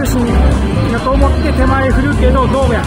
重心だと思って手前振るけどどうや？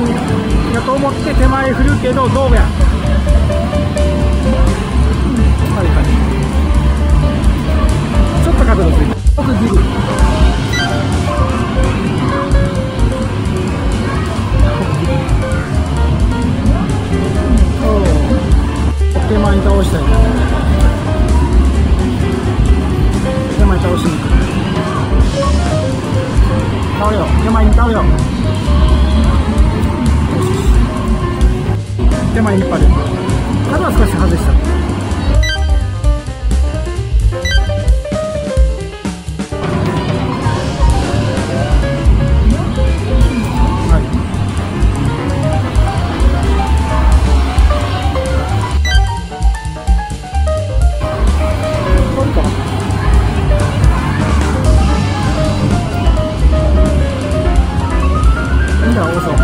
裏重心やと思って。手前振るけどどうやちょっと角度ついて奥ギリお手前に倒したい手前倒しに行く倒れよ手前に倒れよ前引っ張るただ少し外した大手。